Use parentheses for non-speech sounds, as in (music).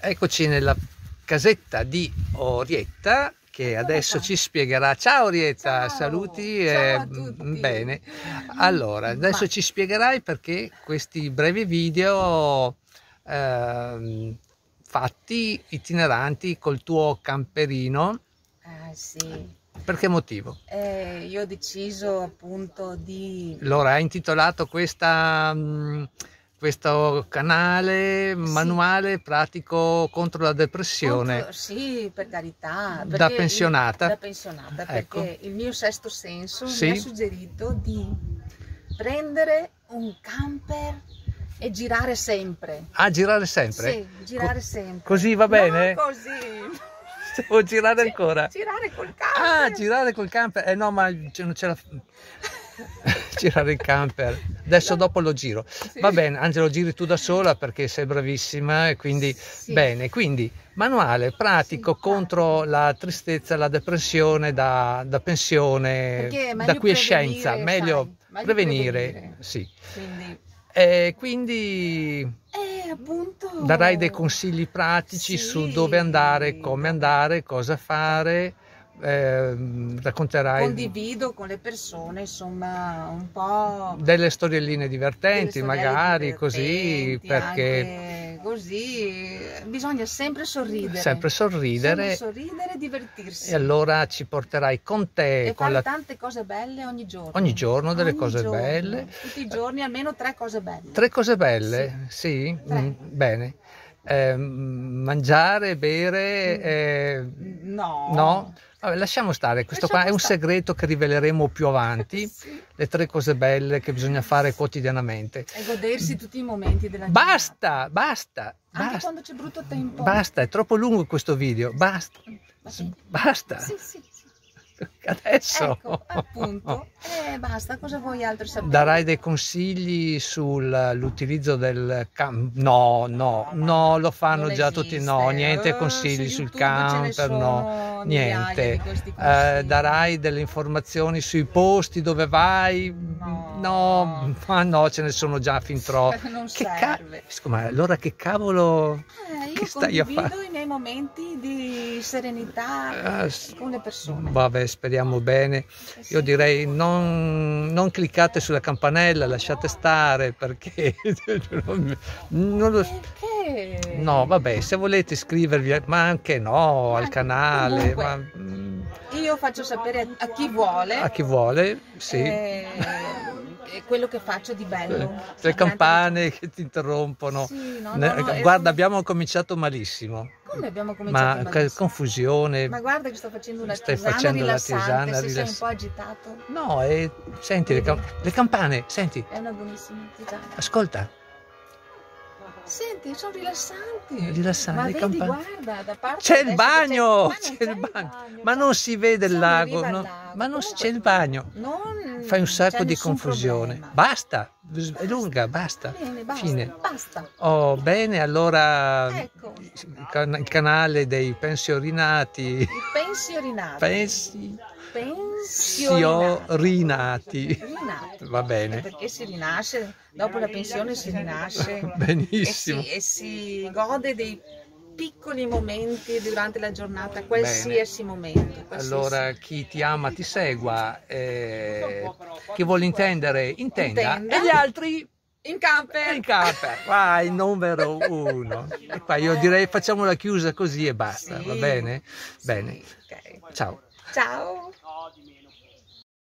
Eccoci nella casetta di Orietta che adesso ci spiegherà. Ciao Orietta, Ciao. saluti. Ciao eh, bene. Allora, adesso Ma- ci spiegherai perché questi brevi video ehm, fatti itineranti col tuo camperino. Eh sì, Per che motivo? Eh, io ho deciso appunto di... Allora, hai intitolato questa, mh, questo canale manuale pratico contro la depressione. contro- sì, per carità. Da pensionata? il- da pensionata, Ecco. perché il mio sesto senso Sì. mi ha suggerito di prendere un camper e girare sempre. Ah, girare sempre? Sì, girare sempre. così va bene? No, così. (laughs) Devo girare ancora? Girare col camper. Ah, girare col camper. Eh no, ma non ce la... girare il camper. Adesso dopo lo giro. Sì. Va bene, Angelo, giri tu da sola perché sei bravissima e quindi Sì. bene. Quindi manuale pratico Sì, contro la tristezza, la depressione da, da pensione, da quiescenza, meglio, meglio prevenire, prevenire. sì. Quindi... E quindi Eh, appunto... darai dei consigli pratici su dove andare, come andare, cosa fare, ehm, racconterai Condivido con le persone, insomma, un po'... delle storielline divertenti, delle magari così, divertenti, perché anche così bisogna sempre sorridere. sempre sorridere Sempre sorridere e divertirsi. e allora ci porterai con te, E con la... tante cose belle ogni giorno. Ogni giorno delle Ogni cose giorno. belle. Tutti i giorni almeno tre cose belle. Tre cose belle, sì, Tre. Mm, bene. Ehm, mangiare, bere, eh, No. no? Vabbè, lasciamo stare, questo qua è Lasciamo un stare. segreto che riveleremo più avanti, (laughs) Sì. le tre cose belle che bisogna fare quotidianamente. E godersi tutti i momenti della Basta, basta, giornata. Anche basta, quando c'è brutto tempo. basta, è troppo lungo questo video, basta, basta, sì, sì. Adesso. Ecco, appunto. (laughs) E basta, cosa vuoi altro sapere? Darai dei consigli sull'utilizzo del cam... No, no, no, lo fanno già esiste. tutti. No, niente Eh, consigli su sul camper, no, niente. Eh, darai delle informazioni sui posti dove vai? No. No, ma no, ce ne sono già fin (laughs) troppi. Non Che ca- serve. Scusa, allora che cavolo... Eh, che (laughs) stai a condivido fare? i miei momenti di serenità s- con le persone. Vabbè, speriamo bene. Eh. Io direi non, non cliccate sulla campanella, lasciate stare perché (laughs) non, lo- Perché? No, vabbè, se volete iscrivervi, ma anche no, al canale, comunque. ma, mm, Io faccio sapere a, a chi vuole a chi vuole, sì. eh, quello che faccio di bello. Le campane che ti interrompono. Sì, no, no, no, Guarda, abbiamo cominciato malissimo, Come abbiamo cominciato ma malissimo? confusione. Ma guarda che sto facendo una Stai tisana facendo la rilassante, tisana se sei rilass- un po' agitato. No, e senti le, cam- le campane, senti, È una buonissima tisana. ascolta, Senti, sono rilassanti. Rilassanti, Ma vedi, guarda, da parte C'è il bagno, c'è il non bagno, ma non si vede il lago, no- lago. ma non c'è il bagno. Non Fai un sacco di confusione. problema. Basta, è lunga, basta. Bene, basta. Fine. Basta. Oh, bene, allora Ecco. il can- il canale dei pensiorinati. I pensiorinati. Pensi pensiorinati. rinati. Rinati. Va bene. Perché si rinasce, dopo la pensione si rinasce. (laughs) Benissimo. E si, e si gode dei piccoli momenti durante la giornata, qualsiasi momento. qualsiasi- Allora, chi ti ama ti segua, eh, chi vuole intendere intenda, Intenda. e gli altri In camper. in camper. Vai, numero uno. E qua io direi facciamo la chiusa così e basta, Sì. va bene? Sì, Bene, ok. ciao. Ciao.